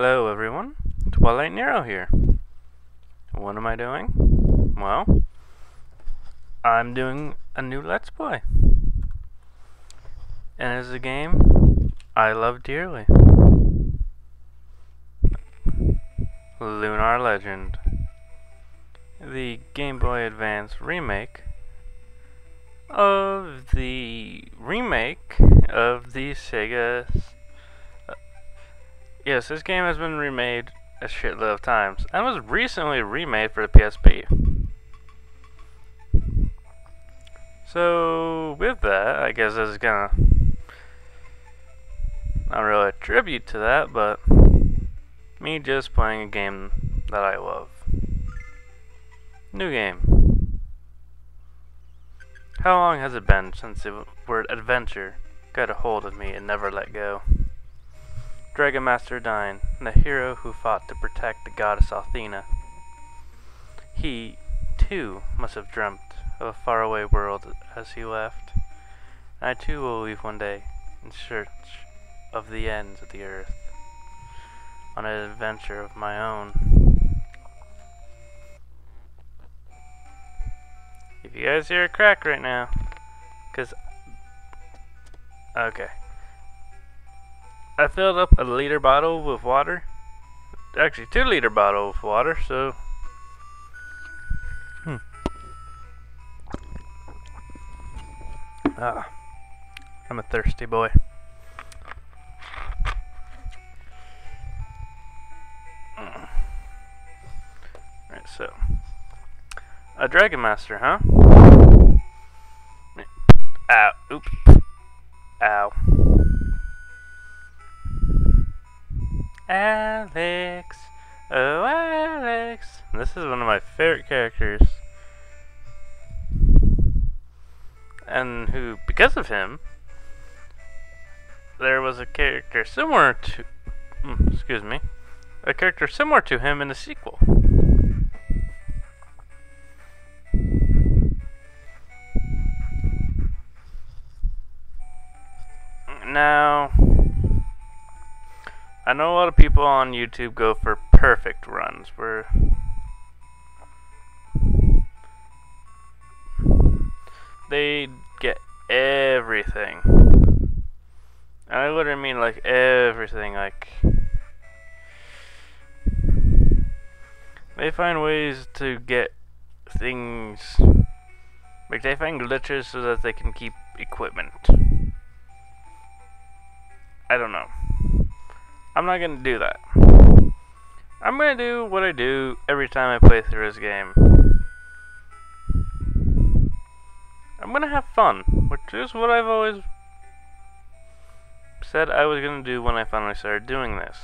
Hello everyone, Twilight Nero here. What am I doing? Well, I'm doing a new Let's Play. And it's a game I love dearly. Lunar Legend. The Game Boy Advance remake of the remake of the Sega Yes, this game has been remade a shitload of times and was recently remade for the PSP. So, with that, I guess this is gonna not really a tribute to that, but me just playing a game that I love. New game. How long has it been since the word adventure got a hold of me and never let go? Dragon Master Dyne, the hero who fought to protect the goddess Althena. He, too, must have dreamt of a faraway world as he left. I too will leave one day in search of the ends of the earth on an adventure of my own. If you guys hear a crack right now, because. Okay. I filled up a liter bottle with water. Actually, two liter bottle of water, so. Hmm. Ah. I'm a thirsty boy. Alright, so. A Dragon Master, huh? Ow. Oops. Ow. Alex. Oh, Alex. This is one of my favorite characters. And who, because of him, there was a character similar to, mm, excuse me, a character similar to him in the sequel. Now, I know a lot of people on YouTube go for perfect runs where they get everything. And I literally mean like everything, like they find ways to get things like they find glitches so that they can keep equipment. I don't know. I'm not going to do that. I'm going to do what I do every time I play through this game. I'm going to have fun, which is what I've always said I was going to do when I finally started doing this.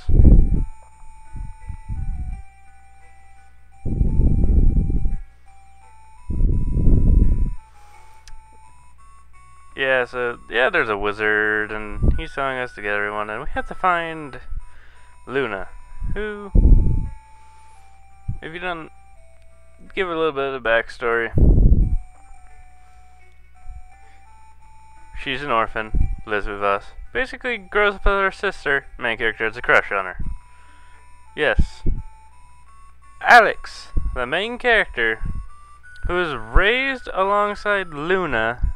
Yeah, so, yeah, there's a wizard, and he's telling us to get everyone, and we have to find Luna, who, if you don't give a little bit of the backstory, she's an orphan, lives with us, basically grows up with her sister, main character has a crush on her. Yes. Alex, the main character, who is raised alongside Luna,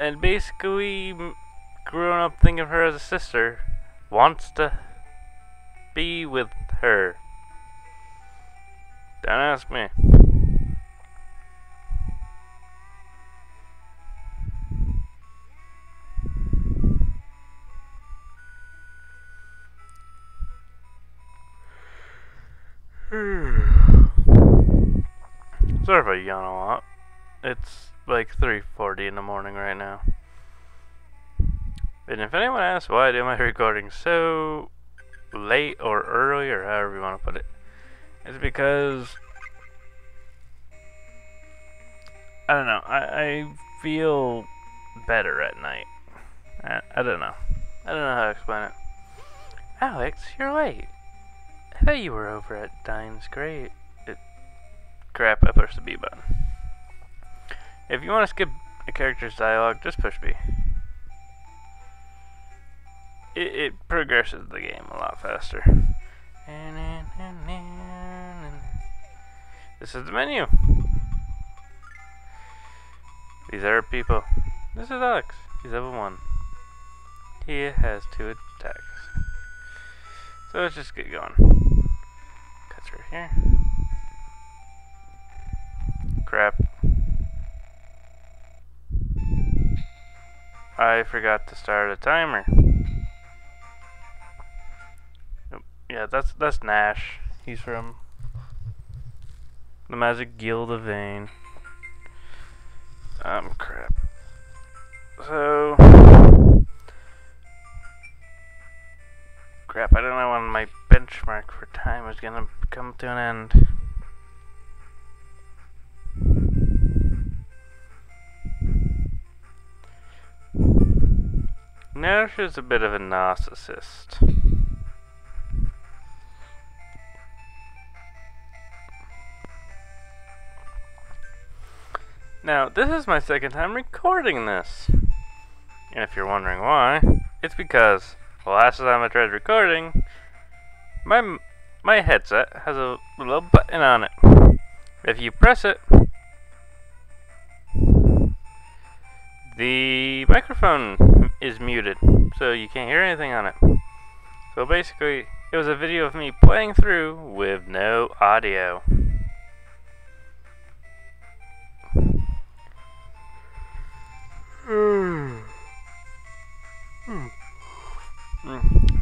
and basically grown up thinking of her as a sister, wants to be with her? Don't ask me. Sorry if I yawn a lot. It's like 3.40 in the morning right now. And if anyone asks why I do my recording so late or early or however you want to put it is because I don't know. I, I feel better at night. I, I don't know. I don't know how to explain it. Alex, you're late. I thought you were over at Dyne's Great. It, crap, I pushed the B button. If you want to skip a character's dialogue, just push B it, it progresses the game a lot faster. This is the menu. These are people. This is Alex. He's level 1. He has two attacks. So let's just get going. Cuts right here. Crap. I forgot to start a timer. Yeah, that's that's Nash. He's from the Magic Guild of Vane. Um, crap. So, crap. I don't know when my benchmark for time is gonna come to an end. Nash is a bit of a narcissist. Now, this is my second time recording this. And if you're wondering why, it's because the last time I tried recording, my my headset has a little button on it. If you press it, the microphone is muted, so you can't hear anything on it. So basically, it was a video of me playing through with no audio.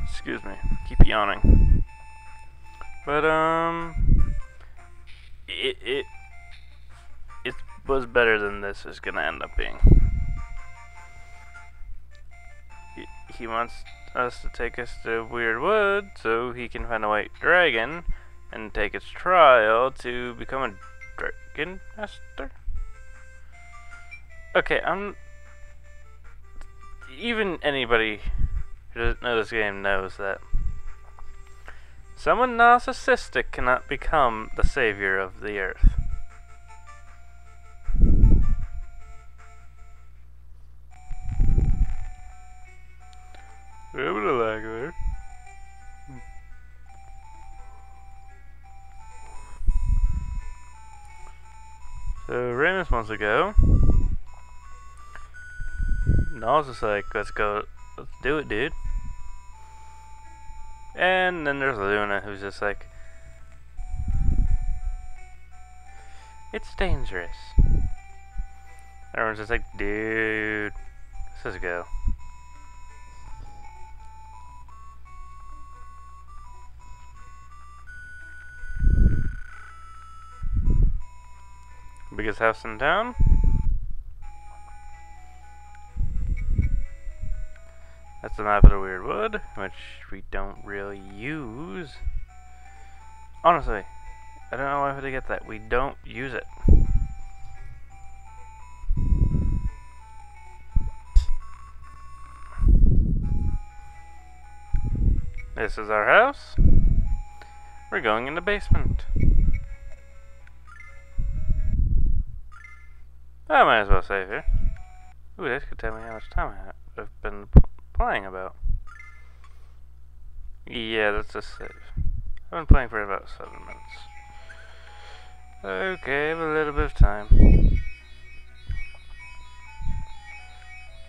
Excuse me. Keep yawning. But um, it it it was better than this is gonna end up being. He, wants us to take us to Wyrdwood so he can find a white dragon and take its trial to become a dragon master. Okay, I'm even anybody who doesn't know this game knows that someone narcissistic cannot become the savior of the earth. A bit of lag there. Hmm. So Ramus wants to go. And I was just like, let's go, let's do it, dude. And then there's Luna, who's just like, it's dangerous. Everyone's just like, dude, let's just go. Biggest house in town? That's the map of the weird wood, which we don't really use. Honestly, I don't know why I get that. We don't use it. This is our house. We're going in the basement. I might as well save here. Ooh, this could tell me how much time I've been playing about? Yeah, that's a save. I've been playing for about seven minutes. Okay, have a little bit of time.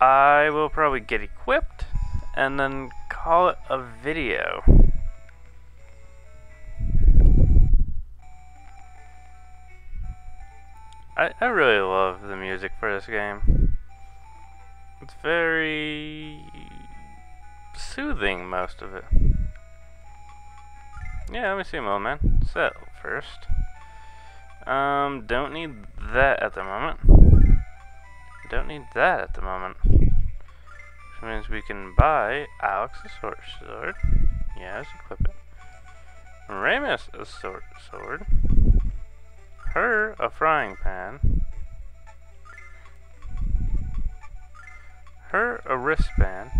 I will probably get equipped and then call it a video. I, I really love the music for this game. It's very soothing, most of it. Yeah, let me see, old man. Settle first. Um, don't need that at the moment. Don't need that at the moment. Which means we can buy Alex's a sword. sword. Yes, equip it. Ramus a sword. sword. Her a frying pan. Her a wristband.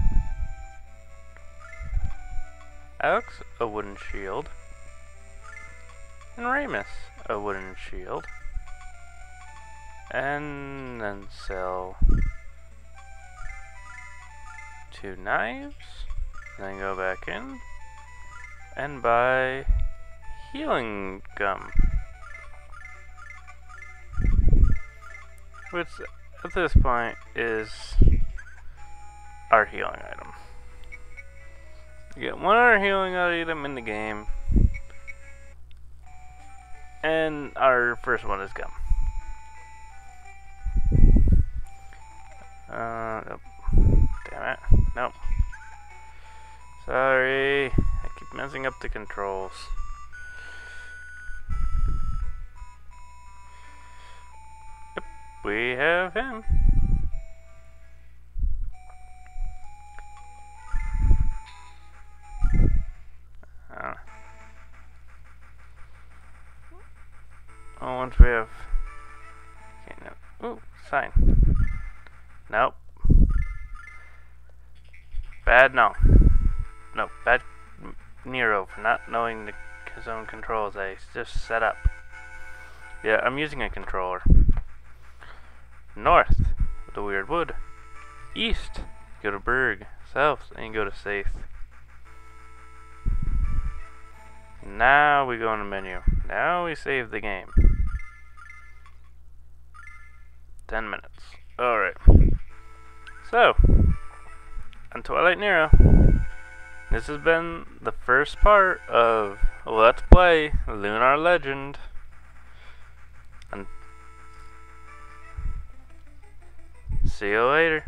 Alex, a wooden shield. And Ramus, a wooden shield. And then sell two knives. Then go back in and buy healing gum. which at this point is our healing item. One healing item in the game, and our first one is gum. Uh, nope. Damn it. Nope. Sorry. I keep messing up the controls. Yep, we have him. Nope. Bad no. No, bad Nero for not knowing the, his own controls he's just set up. Yeah, I'm using a controller. North, the weird wood. East, go to Burg. South, and go to Saith. Now we go in the menu. Now we save the game. 10 minutes. Alright. So, on Twilight Nero, this has been the first part of Let's Play Lunar Legend. And see you later.